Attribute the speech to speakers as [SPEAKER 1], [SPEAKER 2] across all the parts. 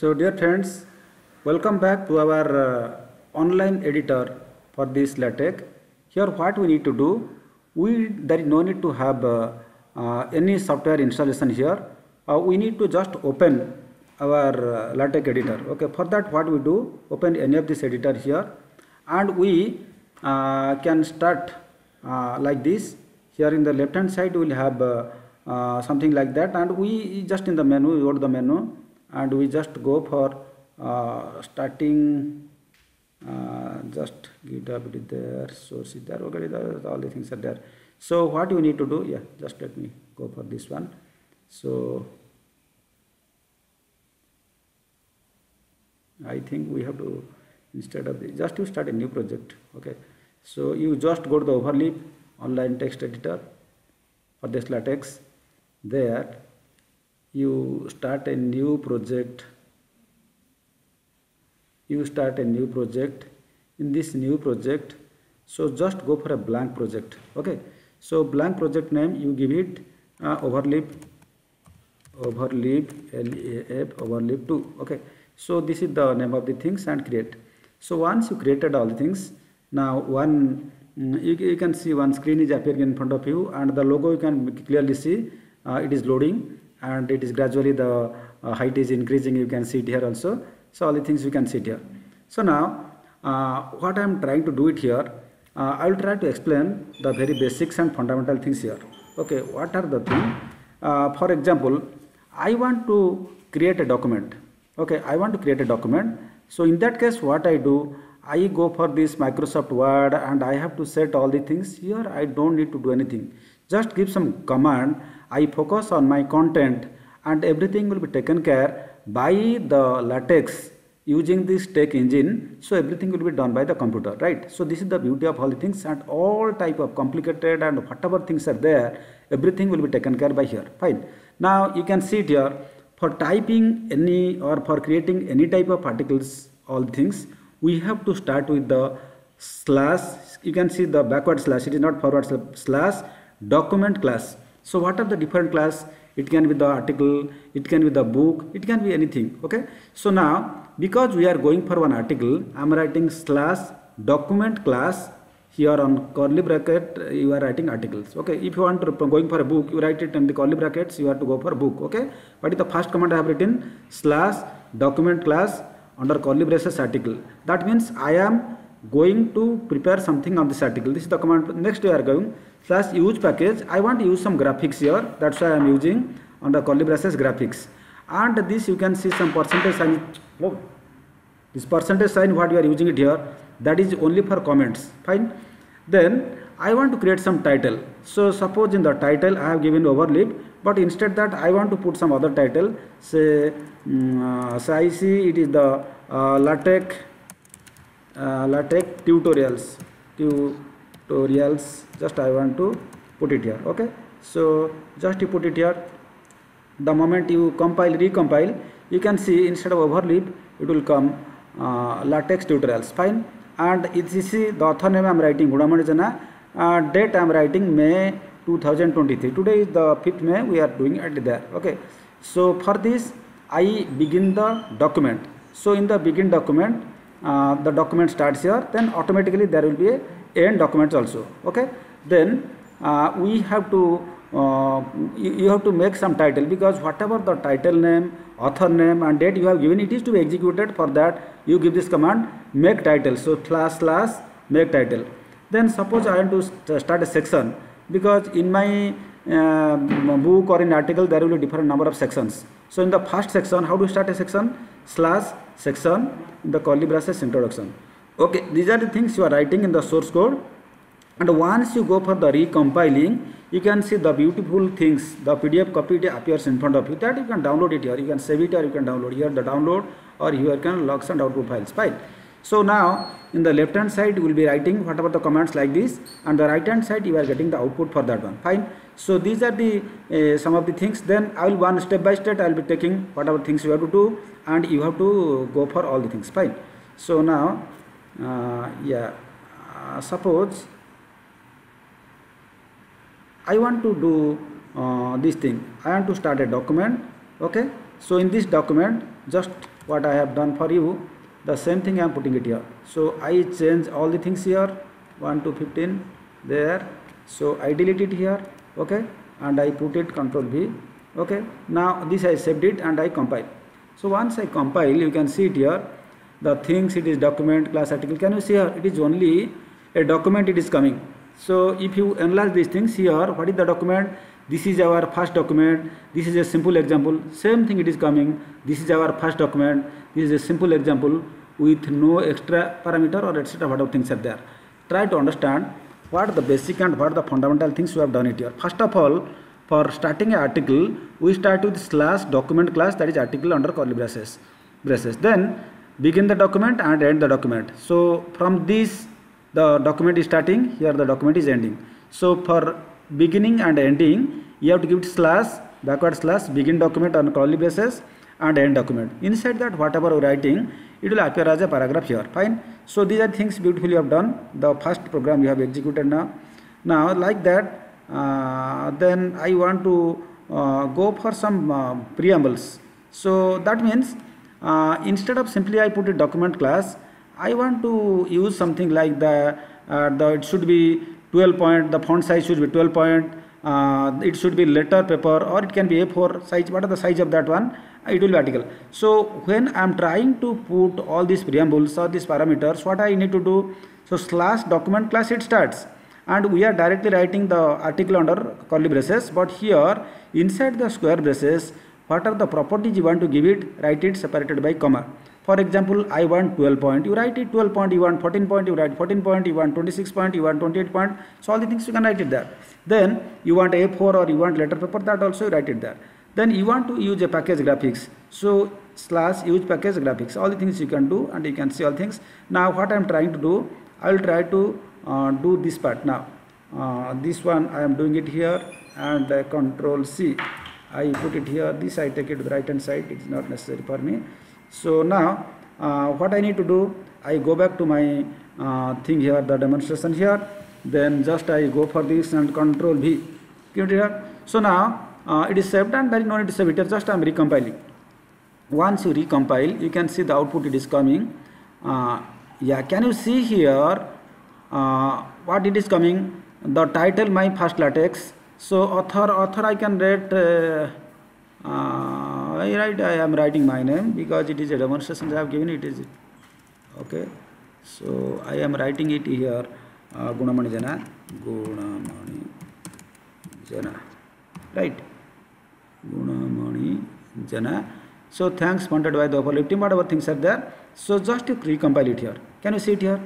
[SPEAKER 1] So dear friends, welcome back to our uh, online editor for this LaTeX. Here what we need to do, we there is no need to have uh, uh, any software installation here. Uh, we need to just open our uh, LaTeX editor. Okay, for that what we do, open any of this editor here and we uh, can start like this. Here in the left hand side we will have something like that and we just in the menu, go to the menu and we just go for uh, starting uh, just github is there source is there okay there, all the things are there. So what you need to do yeah just let me go for this one. So i think we have to instead of this just to start a new project okay. So you just go to the overleaf online text editor for this latex there you start a new project. You start a new project. In this new project so just go for a blank project okay? So blank project name you give it uh, overleaf overleaf leaf overleaf 2 okay? So this is the name of the things and create. So once you created all the things now one mm, you, you can see one screen is appearing in front of you and the logo you can clearly see uh, it is loading and it is gradually the uh, height is increasing. You can see it here also. So all the things you can see it here. So now uh, what i am trying to do it here uh, i will try to explain the very basics and fundamental things here. Okay what are the things uh, for example i want to create a document. Okay i want to create a document. So in that case what i do i go for this microsoft word and i have to set all the things. Here i don't need to do anything. Just give some command i focus on my content and everything will be taken care by the latex using this TeX engine. So everything will be done by the computer right? So this is the beauty of all the things and all type of complicated and whatever things are there everything will be taken care by here fine? Now you can see it here. For typing any or for creating any type of articles all things we have to start with the slash. You can see the backward slash. It is not forward slash document class so what are the different class? It can be the article it can be the book it can be anything okay? So now because we are going for one article i am writing slash document class. Here on curly bracket you are writing articles okay? If you want to going for a book you write it in the curly brackets you have to go for book okay? What is the first command i have written slash document class under curly braces article. That means i am going to prepare something on this article. This is the command. Next we are going slash use package. I want to use some graphics here. That's why i am using under curly braces graphics. And this you can see some percentage sign. Oh, this percentage sign what you are using it here that is only for comments. Fine. Then i want to create some title. So suppose in the title i have given overleaf but instead that i want to put some other title. Say um, uh, so i see it is the uh, latex uh, latex tutorials tutorials just i want to put it here okay? So just you put it here. The moment you compile recompile you can see instead of overleaf it will come uh, latex tutorials fine. And is the author name i am writing gunamani jana uh, date i am writing may 2023 today is the 5th may we are doing it there okay? So for this i begin the document. So in the begin document uh, the document starts here then automatically there will be a end documents also okay? Then uh, we have to uh, you, you, have to make some title because whatever the title name author name and date you have given it is to be executed. For that you give this command make title. So slash slash make title. Then suppose i want to start a section because in my uh, book or in article there will be different number of sections. So in the first section how to start a section? Slash section the curly braces introduction okay these are the things you are writing in the source code. And once you go for the recompiling you can see the beautiful things. The pdf copy appears in front of you. That you can download it here. You can save it or you can download here the download or here can logs and output files. Fine. So now in the left hand side you will be writing whatever the commands like this. And the right hand side you are getting the output for that one. Fine. So these are the uh, some of the things. Then i will one step by step i will be taking whatever things you have to do and you have to go for all the things. Fine. So now uh, yeah. Uh, suppose I want to do uh, this thing. I want to start a document okay? So in this document just what I have done for you the same thing I am putting it here. So I change all the things here 1 to 15 there. So I delete it here okay? And I put it control V okay? Now this I saved it and I compile. So once I compile you can see it here the things it is document class article can you see here? It is only a document it is coming. So if you enlarge these things here what is the document? This is our first document. This is a simple example. Same thing it is coming. This is our first document. This is a simple example with no extra parameter or etc whatever things are there. Try to understand what the basic and what the fundamental things we have done it here. First of all for starting an article we start with slash document class that is article under curly braces braces. Then begin the document and end the document. So from this the document is starting here the document is ending. So for beginning and ending you have to give it slash backward slash begin document on curly braces and end document. Inside that whatever we writing it will appear as a paragraph here. Fine? So these are things beautifully you have done. The first program you have executed now. Now like that uh, then I want to uh, go for some uh, preambles. So that means instead of simply I put a document class, I want to use something like the, the it should be 12 point, the font size should be 12 point, uh, it should be letter paper or it can be A4 size. What are the size of that one? It will be article. So when I am trying to put all these preambles or these parameters, what I need to do? So slash document class it starts and we are directly writing the article under curly braces but here inside the square braces what are the properties you want to give it? Write it separated by comma. For example i want 12 point you write it 12 point you want 14 point you write 14 point you want 26 point you want 28 point. So all the things you can write it there. Then you want a4 or you want letter paper that also you write it there. Then you want to use a package graphics. So slash use package graphics. All the things you can do and you can see all things. Now what i am trying to do i will try to uh, do this part now. Uh, this one I am doing it here and uh, control C I put it here this I take it right hand side it is not necessary for me. So now uh, what I need to do I go back to my uh, thing here the demonstration here then just I go for this and control V. Here so now uh, it is saved and there is no need to save it just I am recompiling. Once you recompile you can see the output it is coming. Uh, yeah can you see here uh, what it is coming? The title my first latex so author author i can write uh, uh, I write I am writing my name because it is a demonstration I have given it is okay. So I am writing it here uh, Gunamani Jana Gunamani Jana right. Gunamani Jana so thanks wanted by the overlifting whatever things are there. So just to recompile it here. Can you see it here?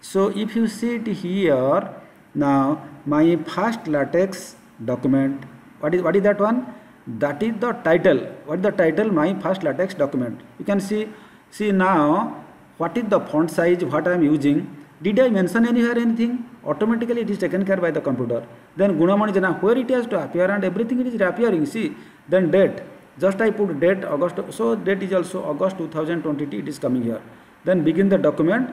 [SPEAKER 1] So if you see it here now my first latex document. What is what is that one? That is the title. What is the title? My first latex document. You can see see now what is the font size what i am using? Did i mention anywhere anything? Automatically it is taken care by the computer. Then gunamani jana where it has to appear and everything it is appearing see? Then date. Just i put date august so date is also august 2022 it is coming here. Then begin the document.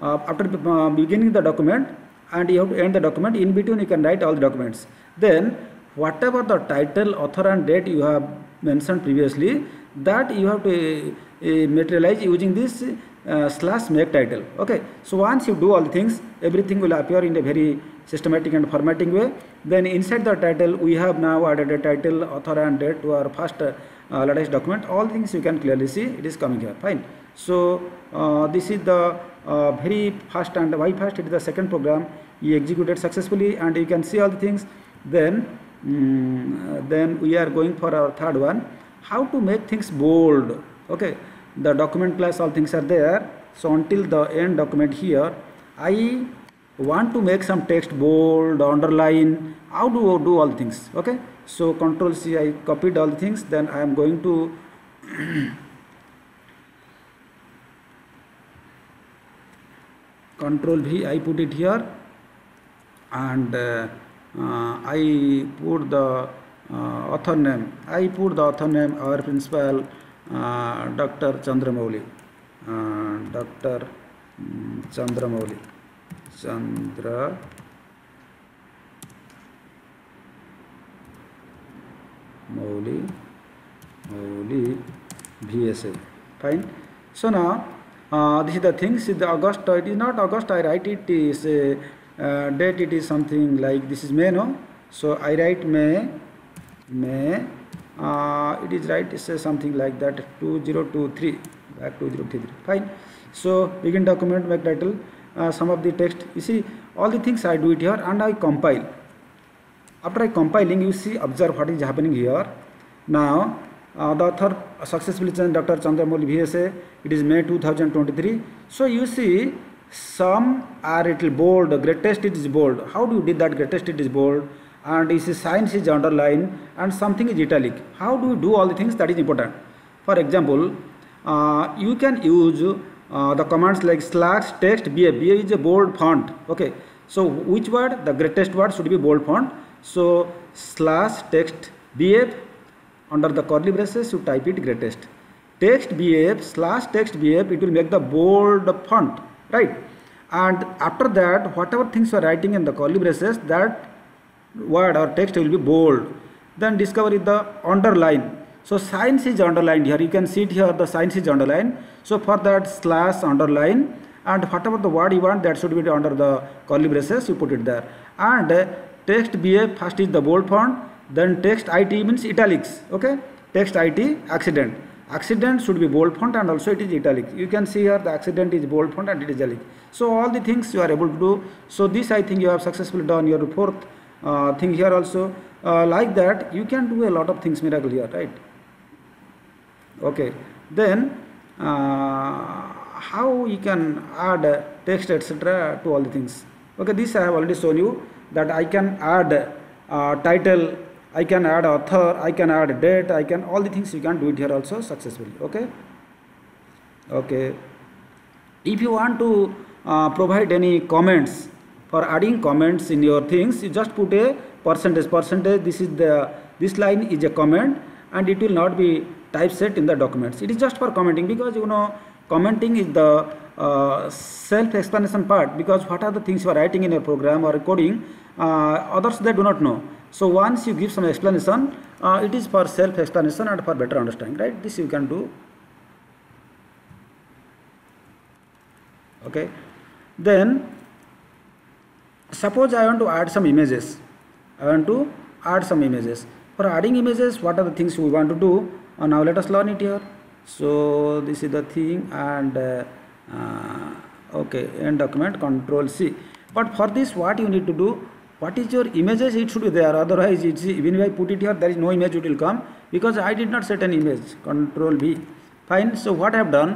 [SPEAKER 1] Uh, after uh, beginning the document and you have to end the document. In between you can write all the documents. Then whatever the title author and date you have mentioned previously that you have to uh, materialize using this uh, slash make title. Okay. So once you do all the things everything will appear in a very systematic and formatting way. Then inside the title we have now added a title author and date to our first uh, latex document. All things you can clearly see. It is coming here. Fine so uh, this is the uh, very fast and why fast it is the second program. He executed successfully and you can see all the things. Then um, then we are going for our third one. How to make things bold. Okay the document class all things are there. So until the end document here i want to make some text bold underline. How do do all things? Okay so control c i copied all the things. Then i am going to control V I put it here and uh, uh, I put the uh, author name I put the author name our principal uh, Dr. Chandramouli uh, Dr. Um, Chandramouli Chandra Mouli holy vsa fine so now uh, this is the thing see the august uh, it is not august i write it is uh, uh, date it is something like this is may no? So i write may may uh, it is right uh, something like that 2023 back 2023 fine. So begin document make title uh, some of the text. You see all the things i do it here and i compile. After i compiling you see observe what is happening here. Now uh, the author successfully changed dr chandramouli vsa it is may 2023 so you see some are little bold. Greatest it is bold. How do you did that greatest it is bold? And you see science is underlined and something is italic. How do you do all the things that is important? For example uh, you can use uh, the commands like slash text bf ba is a bold font. Okay. So which word? The greatest word should be bold font. So slash text bf under the curly braces you type it greatest. Text bf slash text bf it will make the bold font right? And after that whatever things you are writing in the curly braces that word or text will be bold. Then discover is the underline. So science is underlined here. You can see it here the science is underlined. So for that slash underline and whatever the word you want that should be under the curly braces you put it there. And text bf first is the bold font then text it means italics okay? Text it accident. Accident should be bold font and also it is italic. You can see here the accident is bold font and it is italic. So all the things you are able to do. So this i think you have successfully done your fourth uh, thing here also. Uh, like that you can do a lot of things miracle here right? Okay. Then uh, how you can add text etc to all the things? Okay this i have already shown you that i can add uh, title I can add author, I can add date, I can all the things you can do it here also successfully. Okay. Okay. If you want to uh, provide any comments for adding comments in your things, you just put a percentage. Percentage. This is the this line is a comment, and it will not be typeset in the documents. It is just for commenting because you know commenting is the uh, self-explanation part because what are the things you are writing in your program or coding, uh, others they do not know so once you give some explanation, uh, it is for self-explanation and for better understanding, right? This you can do. Okay. Then suppose I want to add some images. I want to add some images. For adding images, what are the things we want to do? Uh, now let us learn it here. So this is the thing and uh, okay, end document control C. But for this, what you need to do? what is your images? It should be there. Otherwise it's even if I put it here there is no image it will come because I did not set an image. Control V fine. So what I have done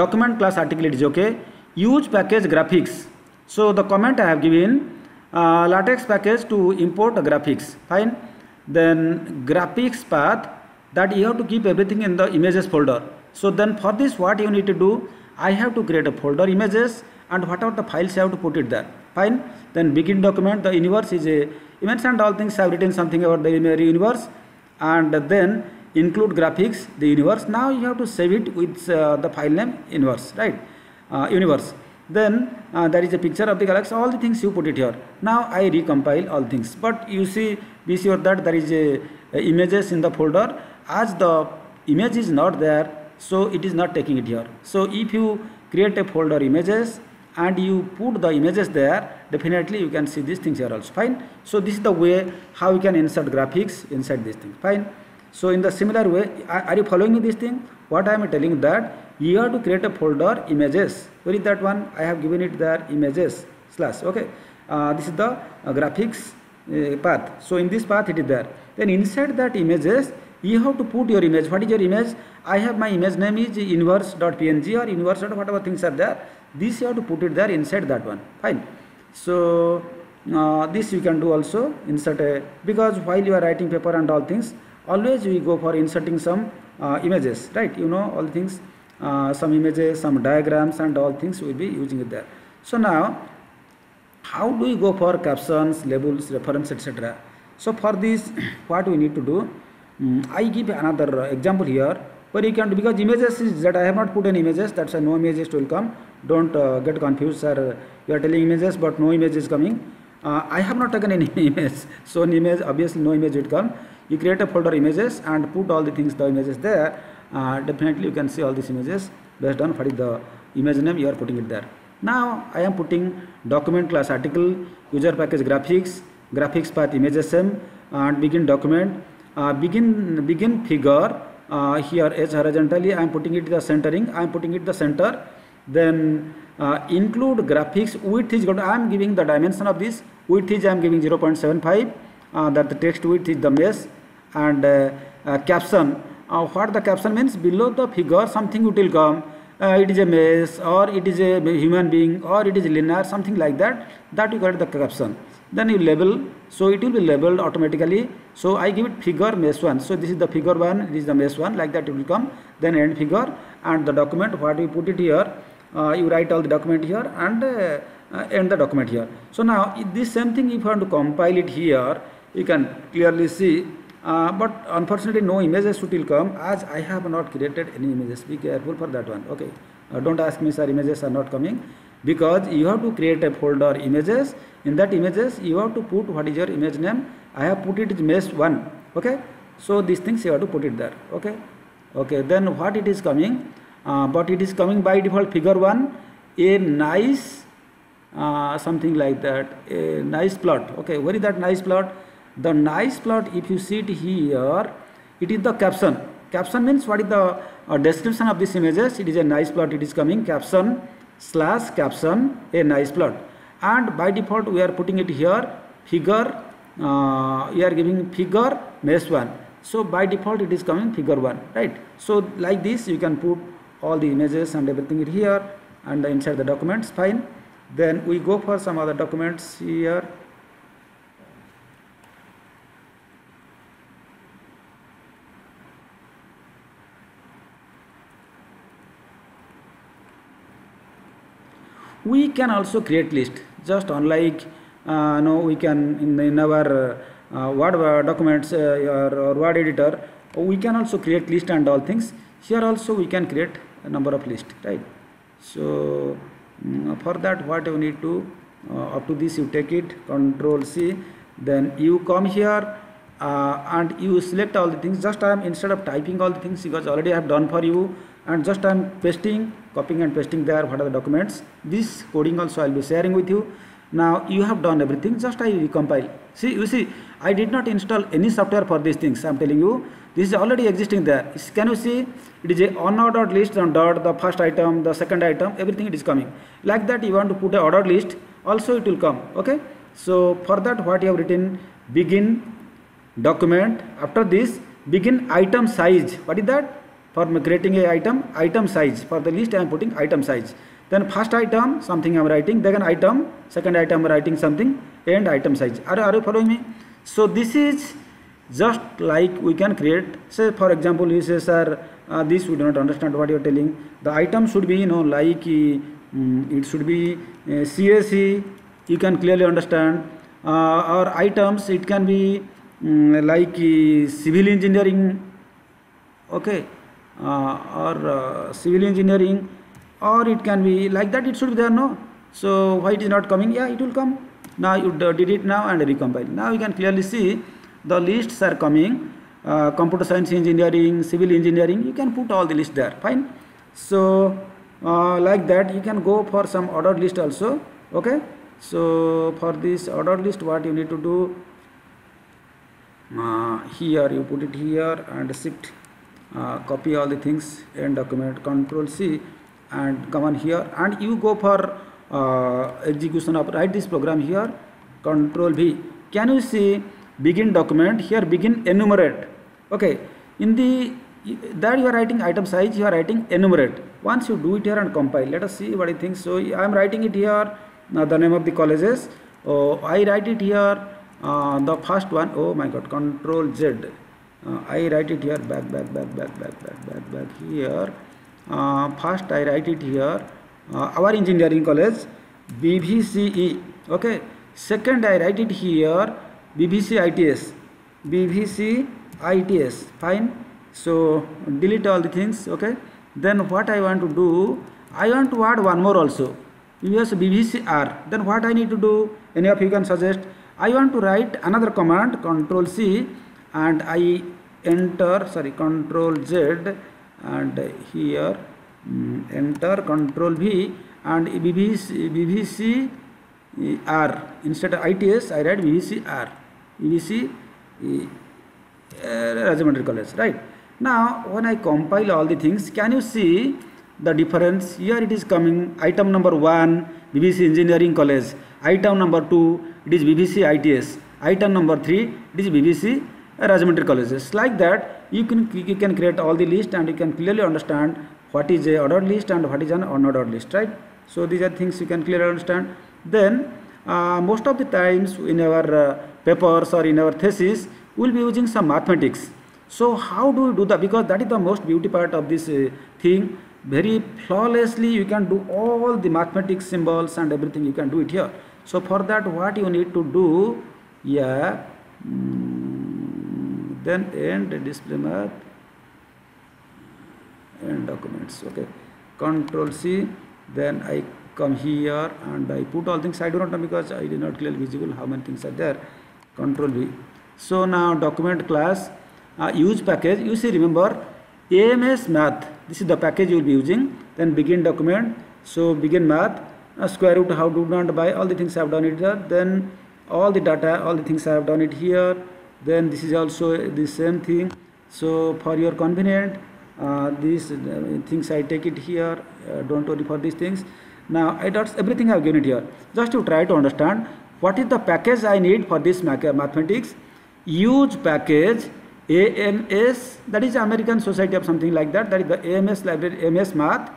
[SPEAKER 1] document class article is okay. Use package graphics. So the comment I have given uh, latex package to import graphics. Fine. Then graphics path that you have to keep everything in the images folder. So then for this what you need to do I have to create a folder images and whatever the files you have to put it there. Fine. Then begin document. The universe is a you and all things have written something about the universe. And then include graphics the universe. Now you have to save it with uh, the file name universe right? Uh, universe. Then uh, there is a picture of the galaxy. All the things you put it here. Now i recompile all things. But you see be sure that there is a, a images in the folder as the image is not there so it is not taking it here. So if you create a folder images and you put the images there definitely you can see these things here also. Fine. So this is the way how you can insert graphics inside this thing fine. So in the similar way are you following this thing? What i am telling that you have to create a folder images. Where is that one? I have given it there images slash. Okay. Uh, this is the uh, graphics uh, path. So in this path it is there. Then inside that images you have to put your image. What is your image? I have my image name is inverse.png or inverse. whatever things are there. This you have to put it there inside that one. Fine. So uh, this you can do also. Insert a because while you are writing paper and all things always we go for inserting some uh, images right? You know all things uh, some images some diagrams and all things will be using it there. So now how do we go for captions labels reference etc so for this what we need to do i give another example here where you can because images is that i have not put any images that's why no images will come. Don't uh, get confused sir. You are telling images but no image is coming. Uh, i have not taken any image so an image obviously no image will come. You create a folder images and put all the things the images there. Uh, definitely you can see all these images based on what is the image name you are putting it there. Now i am putting document class article user package graphics graphics path imagesm and begin document uh, begin begin figure uh, here as horizontally i am putting it the centering i am putting it the center. Then uh, include graphics width is going to, I am giving the dimension of this width is I am giving 0.75 uh, that the text width is the mesh and uh, uh caption. What the caption means? Below the figure something it will come. It is a mesh or it is a human being or it is linear something like that that you get the caption then you label so it will be labeled automatically. So i give it figure mesh one. So this is the figure one this is the mesh one like that it will come then end figure. And the document what we put it here uh, you write all the document here and uh, uh, end the document here. So now this same thing if you want to compile it here you can clearly see uh, but unfortunately no images will come as I have not created any images. Be careful for that one. Okay. Uh, don't ask me sir images are not coming because you have to create a folder images. In that images you have to put what is your image name. I have put it mesh 1 okay? So these things you have to put it there. Okay? Okay then what it is coming? Uh, but it is coming by default figure 1 a nice uh, something like that a nice plot. Okay where is that nice plot? The nice plot if you see it here it is the caption. Caption means what is the uh, description of this images? It is a nice plot it is coming caption slash caption a nice plot and by default we are putting it here figure uh, we are giving figure mesh 1 so by default it is coming figure 1 right? So like this you can put all the images and everything here and inside the documents fine. Then we go for some other documents here we can also create list. Just unlike uh, no we can in, in our uh, word uh, documents uh, or, or word editor we can also create list and all things. Here also we can create a number of list right? So um, for that what you need to uh, up to this you take it control c then you come here uh, and you select all the things. Just I am instead of typing all the things because already I have done for you and just I am pasting copying and pasting there what are the documents. This coding also I will be sharing with you. Now you have done everything just I recompile. See you see I did not install any software for these things I am telling you. This is already existing there. Can you see? It is a unordered list on dot the first item the second item everything it is coming. Like that you want to put a ordered list also it will come okay? So for that what you have written begin document. After this begin item size. What is that for creating a item item size for the list I am putting item size then first item something I am writing then item second item writing something and item size are, are you following me so this is just like we can create say for example you say sir uh, this we do not understand what you are telling the item should be you know like um, it should be uh, CSE you can clearly understand uh, or items it can be um, like uh, civil engineering okay uh, or uh, civil engineering or it can be like that it should be there no? So why it is not coming? Yeah it will come. Now you did it now and recompile. Now you can clearly see the lists are coming uh, computer science engineering civil engineering you can put all the list there fine. So uh, like that you can go for some ordered list also okay? So for this ordered list what you need to do uh, here you put it here and shift uh, copy all the things and document control c and come on here. And you go for uh, execution of write this program here control v. Can you see begin document? Here begin enumerate. Okay. In the that you are writing item size you are writing enumerate. Once you do it here and compile let us see what it thinks so i am writing it here. Now the name of the colleges. Oh i write it here. Uh, the first one. Oh my god control z uh, i write it here back back back back back back back back here. Uh, first i write it here. Uh, our engineering college bvce okay. Second i write it here BVC ITS ITS fine. So delete all the things. Okay. Then what I want to do I want to add one more also. Use BVCR then what I need to do? Any of you can suggest? I want to write another command control C and I enter sorry control Z and here um, enter control V and BVC, BVC R. Instead of ITS I write BVC R. BVC uh, Rajahmundry College right? Now when I compile all the things can you see the difference? Here it is coming item number 1 BVC Engineering College. Item number 2 it is BVC ITS item number 3 it is BVC Rajahmundry colleges. Like that you can you can create all the list and you can clearly understand what is a ordered list and what is an unordered list right? So these are things you can clearly understand. Then uh, most of the times in our uh, papers or in our thesis we will be using some mathematics. So how do we do that? Because that is the most beauty part of this uh, thing. Very flawlessly you can do all the mathematics symbols and everything you can do it here. So for that what you need to do yeah mm, then end display math and documents okay? Control c then i come here and i put all things. I do not know because i did not clearly visible how many things are there. Control v. So now document class uh, use package. You see remember ams math. This is the package you will be using. Then begin document. So begin math. Uh, square root how do not by all the things I have done it there then all the data all the things I have done it here then this is also the same thing. So for your convenient uh, these uh, things I take it here uh, don't worry for these things. Now I got everything I have given it here. Just to try to understand what is the package I need for this mathematics? Use package AMS that is American Society of something like that that is the AMS library AMS math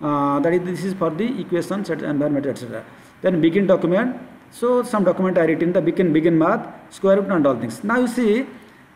[SPEAKER 1] uh, that is this is for the equations environment etc then begin document so some document I written the begin begin math square root and all things. Now you see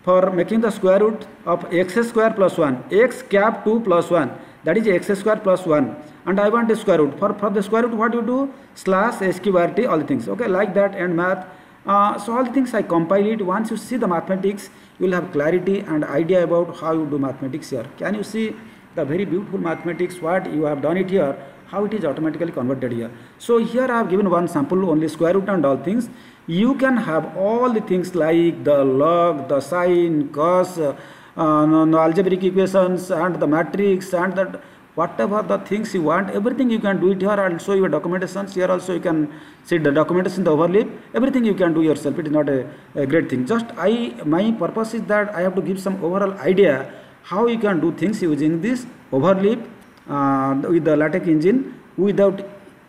[SPEAKER 1] for making the square root of x square plus 1 x cap 2 plus 1 that is x square plus 1 and I want a square root. For, for the square root what you do? Slash sqrt all the things. Okay like that and math. Uh, so all the things I compile it. Once you see the mathematics you will have clarity and idea about how you do mathematics here. Can you see the very beautiful mathematics what you have done it here how it is automatically converted here. So here i have given one sample only square root and all things. You can have all the things like the log the sine cos uh, uh, algebraic equations and the matrix and that whatever the things you want everything you can do it here i'll show you a documentations. Here also you can see the documentation the overleaf everything you can do yourself. It is not a, a great thing. Just i my purpose is that i have to give some overall idea how you can do things using this overleaf uh, with the LaTeX engine without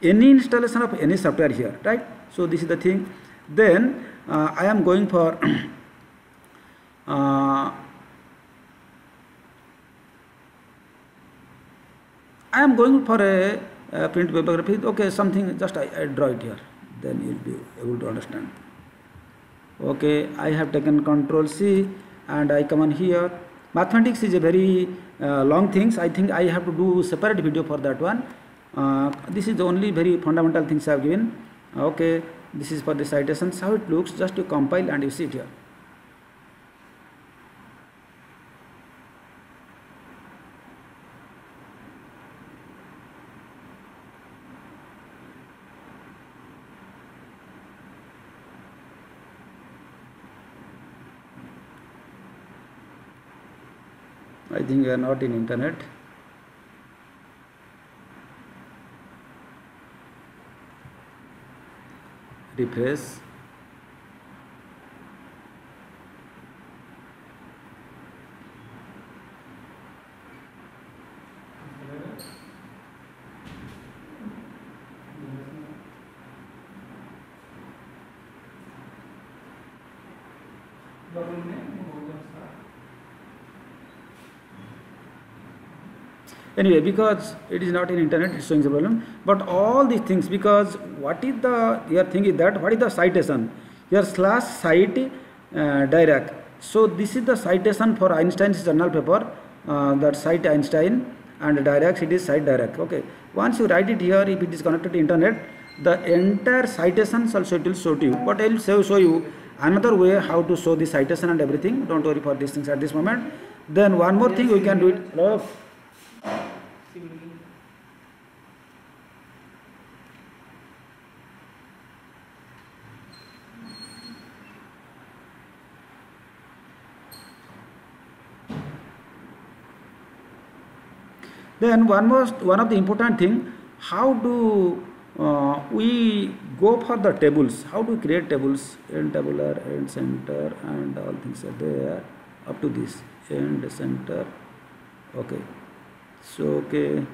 [SPEAKER 1] any installation of any software here right? So this is the thing. Then uh, I am going for uh, I am going for a, a print bibliography okay something just I, I draw it here. Then you will be able to understand. Okay I have taken control C and I come on here mathematics is a very uh, long things. I think i have to do separate video for that one. Uh, this is the only very fundamental things i have given. Okay this is for the citations. How it looks just to compile and you see it here I think you are not in internet. Refresh. Anyway because it is not in internet it's showing the problem. But all these things because what is the your thing is that what is the citation? Your slash cite uh, Dirac so this is the citation for Einstein's journal paper uh, that cite Einstein and Dirac it is cite Dirac okay. Once you write it here if it is connected to internet the entire citations also it will show to you. But I will show, show you another way how to show the citation and everything. Don't worry for these things at this moment. Then one more thing we can do it के लिए then one most one of the important thing how do uh, we go for the tables how do we create tables end tabular end center and all things are there up to this end center okay so okay.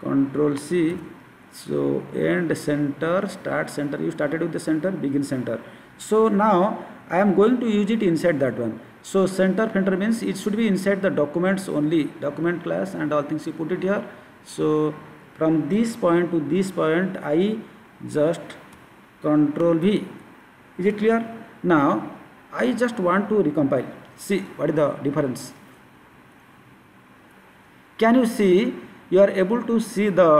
[SPEAKER 1] Control c. So end center start center. You started with the center begin center. So now i am going to use it inside that one. So center center means it should be inside the documents only. Document class and all things you put it here. So from this point to this point I just control V. Is it clear? Now I just want to recompile see what is the difference can you see you are able to see the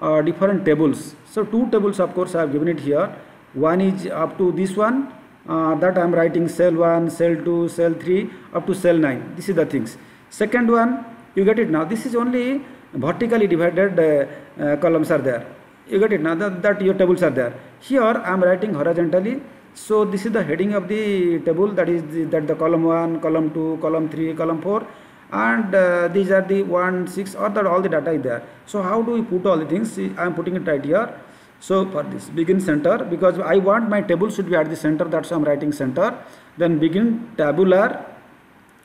[SPEAKER 1] uh, different tables so two tables of course I have given it here one is up to this one uh, that I am writing cell 1, cell 2, cell 3 up to cell 9. This is the things. Second one, you get it now. This is only vertically divided uh, uh, columns are there. You get it now that, that your tables are there. Here I am writing horizontally. So this is the heading of the table. That is the, that the column 1, column 2, column 3, column 4 and uh, these are the 1, 6 or that all the data is there. So how do we put all the things? See, I am putting it right here. So for this begin center because I want my table should be at the center. That's why I'm writing center. Then begin tabular.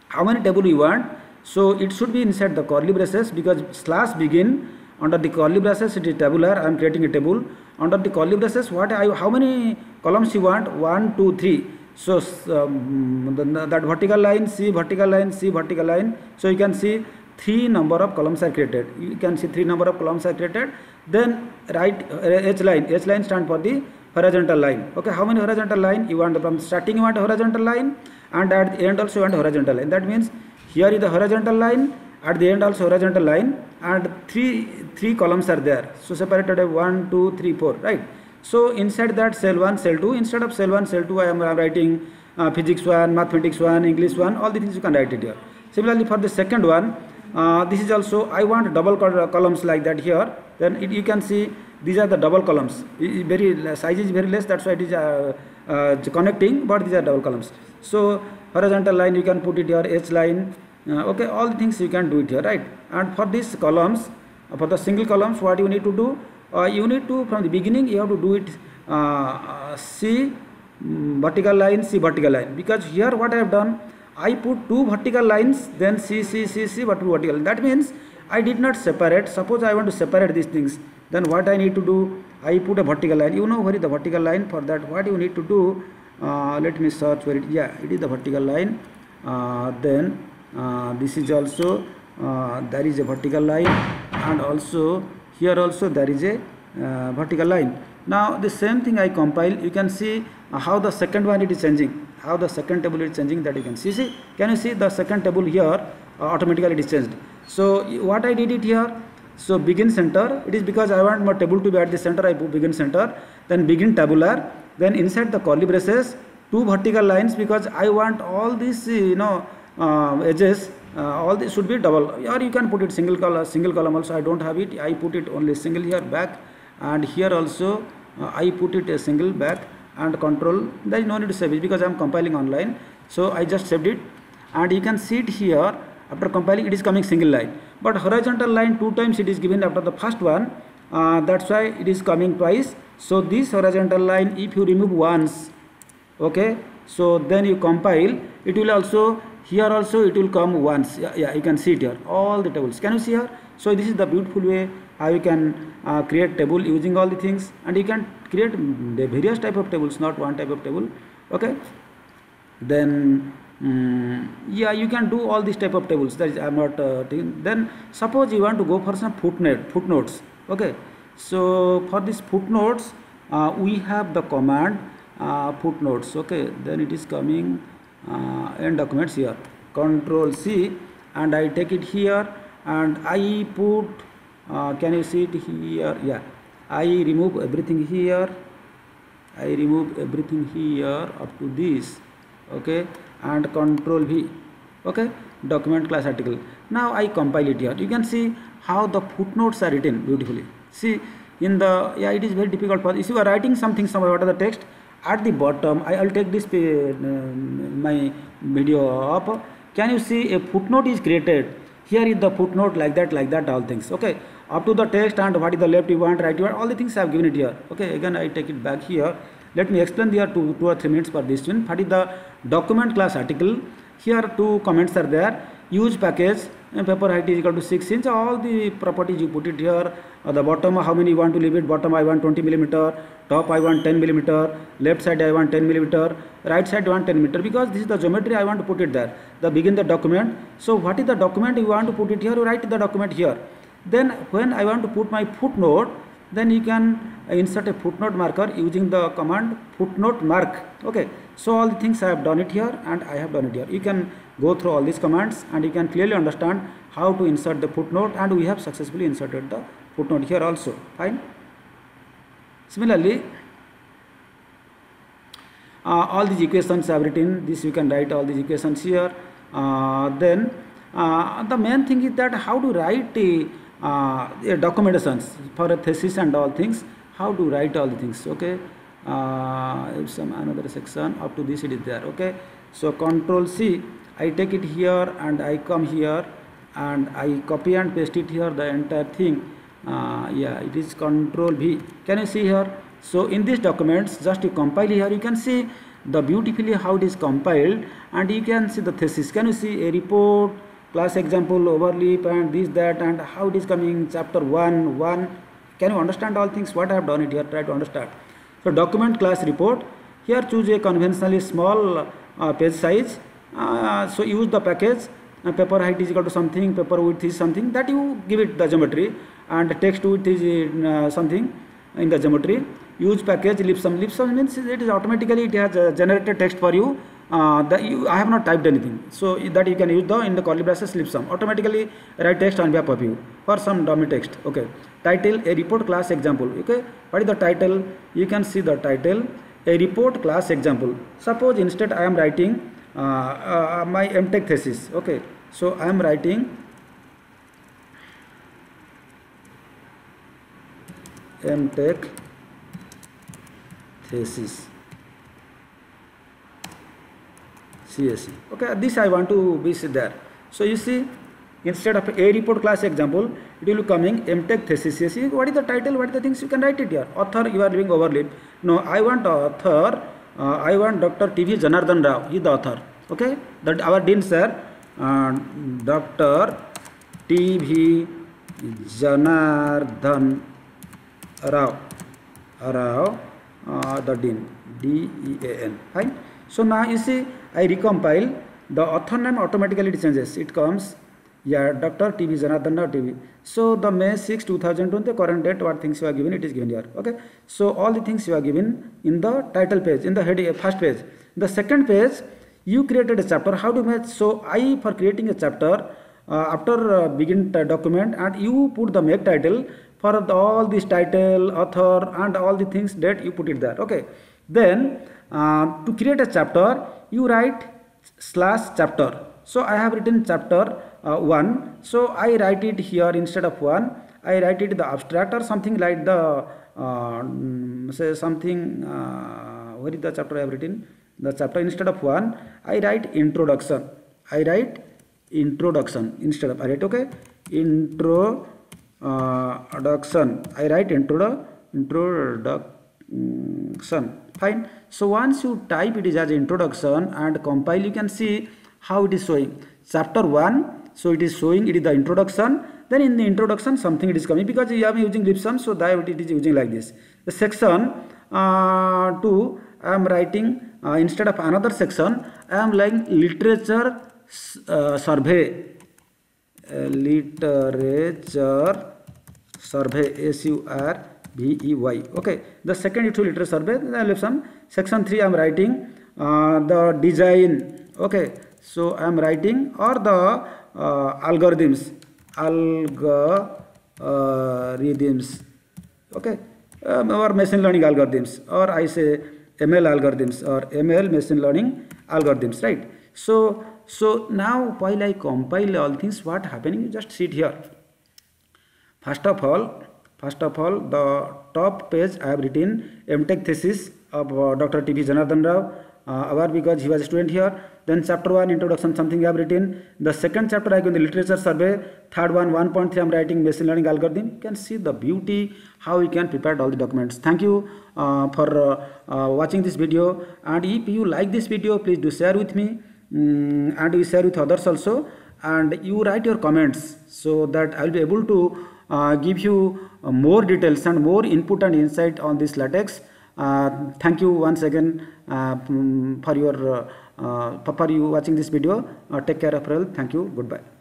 [SPEAKER 1] How many table you want? So it should be inside the curly braces because slash begin under the curly braces it is tabular. I am creating a table. Under the curly braces what I how many columns you want one two three. So um, the, that vertical line C vertical line C vertical line. So you can see three number of columns are created. You can see three number of columns are created. Then right uh, h line. H line stand for the horizontal line. Okay how many horizontal line? You want from starting you want horizontal line and at the end also you want horizontal line. That means here is the horizontal line at the end also horizontal line and three three columns are there. So separated one two three four right so inside that cell 1 cell 2 instead of cell 1 cell 2 i am writing uh, physics 1 mathematics 1 english 1 all the things you can write it here. Similarly for the second one uh, this is also I want double columns like that here. Then it, you can see these are the double columns. It, very size is very less that's why it is uh, uh, connecting but these are double columns. So horizontal line you can put it here H line uh, okay all the things you can do it here right? And for these columns uh, for the single columns what you need to do uh, you need to from the beginning you have to do it C mm, vertical line C vertical line because here what I have done I put two vertical lines then C, C, C, C but vertical. That means I did not separate. Suppose I want to separate these things. Then what I need to do? I put a vertical line. You know where is the vertical line for that? What you need to do? Uh, let me search where it. Yeah, it is the vertical line. Uh, then uh, this is also uh, there is a vertical line and also here also there is a uh, vertical line. Now the same thing I compile. You can see how the second one it is changing how the second table is changing that you can see. See, can you see the second table here uh, automatically it is changed. So what I did it here. So begin center. It is because I want my table to be at the center. I put begin center. Then begin tabular. Then inside the curly braces, two vertical lines because I want all these you know uh, edges. Uh, all this should be double. Or you can put it single column single column also. I don't have it. I put it only single here back. And here also uh, i put it a single back. And control there is no need to save it because I am compiling online. So I just saved it. And you can see it here. After compiling it is coming single line. But horizontal line two times it is given after the first one. Uh, that's why it is coming twice. So this horizontal line if you remove once okay so then you compile. It will also here also it will come once. Yeah, yeah you can see it here. All the tables. Can you see here? So this is the beautiful way how you can uh, create table using all the things. And you can create the various type of tables not one type of table. Okay? Then um, yeah you can do all these type of tables. That is i'm not uh, then suppose you want to go for some footnote footnotes. Okay? So for this footnotes uh, we have the command uh, footnotes. Okay? Then it is coming uh, in documents here. Control c and i take it here and i put uh, can you see it here? Yeah. I remove everything here. I remove everything here up to this okay? And control V okay? Document class article. Now I compile it here. You can see how the footnotes are written beautifully. See in the yeah it is very difficult for if you are writing something somewhere what are the text at the bottom I will take this uh, my video up. Can you see a footnote is created? Here is the footnote like that like that all things. Okay up to the text and what is the left you want right you want all the things i have given it here. Okay again i take it back here. Let me explain here two two or three minutes for this one. What is the document class article? Here two comments are there. Use package and paper height is equal to 6 inch. All the properties you put it here. Uh, the bottom how many you want to leave it? Bottom i want 20 millimeter. Top i want 10 millimeter. Left side i want 10 millimeter. Right side I want 10 millimeter. Because this is the geometry i want to put it there. The begin the document. So what is the document you want to put it here? You write the document here. Then when i want to put my footnote then you can insert a footnote marker using the command footnote mark. Okay. So all the things i have done it here and i have done it here. You can go through all these commands and you can clearly understand how to insert the footnote and we have successfully inserted the footnote here also. Fine? Similarly uh, all these equations I have written this you can write all these equations here. Uh, then uh, the main thing is that how to write a, uh, documentations for a thesis and all things how to write all the things okay? Uh, some another section up to this it is there okay so control C I take it here and I come here and I copy and paste it here the entire thing. Uh, yeah it is control V. Can you see here? So in these documents just you compile here you can see the beautifully how it is compiled and you can see the thesis. Can you see a report class example Overleaf and this that and how it is coming chapter 1 1 can you understand all things? What I have done it here try to understand. So document class report. Here choose a conventionally small page size uh, so use the package uh, paper height is equal to something paper width is something that you give it the geometry and text width is uh, something in the geometry. Use package lipsum lipsum means it is automatically it has uh, generated text for you uh, you I have not typed anything. So that you can use the in the curly braces lipsum automatically write text on behalf of you for some dummy text okay. Title a report class example okay. What is the title? You can see the title a report class example. Suppose instead I am writing uh, uh, my MTech thesis. Okay. So I am writing MTech thesis. CSE okay this I want to be there. So you see instead of a report class example it will be coming MTech thesis. CSE what is the title? What are the things? You can write it here. Author you are leaving Overleaf no I want author uh, I want Dr. TV Janardhan Rao. He the author. Okay? That our dean sir uh, Dr. TV Janardhan Rao. Rao uh, the dean. D E A N. Fine? So now you see I recompile. The author name automatically changes. It comes yeah Dr. TV Janardhan Rao TV so the May 6 2020 the current date what things you are given it is given here okay? So all the things you are given in the title page in the heading first page. The second page you created a chapter. How do you make so I for creating a chapter uh, after uh, begin document and you put the make title for the, all this title author and all the things that you put it there okay? Then uh, to create a chapter you write slash chapter so i have written chapter uh, 1 so i write it here instead of 1 i write it the abstract or something like the uh, say something uh, what is the chapter i have written? The chapter instead of 1 i write introduction. I write introduction instead of i write okay? Intro uh, I write intro introduction. Fine. So once you type it is as introduction and compile you can see how it is showing? Chapter 1 so it is showing it is the introduction. Then in the introduction something it is coming because you are using lipsum so that it is using like this. The section uh, 2 I am writing uh, instead of another section I am like literature uh, survey. Literature survey s u r v e y. Okay the second it literature survey i have some section 3 i am writing uh, the design. Okay so i am writing or the uh, algorithms algorithms okay um, or machine learning algorithms or i say ml algorithms or ml machine learning algorithms right so so now while I compile all things what happening you just sit here. First of all, first of all the top page I have written MTech thesis of uh, Dr. T.V. Janardhan Rao uh, aware because he was a student here. Then chapter 1 introduction something i have written. The second chapter i in the literature survey. Third one 1.3 i'm writing machine learning algorithm. You can see the beauty how we can prepare all the documents. Thank you uh, for uh, uh, watching this video. And if you like this video please do share with me. Um, and you share with others also. And you write your comments so that i'll be able to uh, give you uh, more details and more input and insight on this latex. Uh, thank you once again. mm, for your uh, uh, for you watching this video uh, take care of all thank you. Goodbye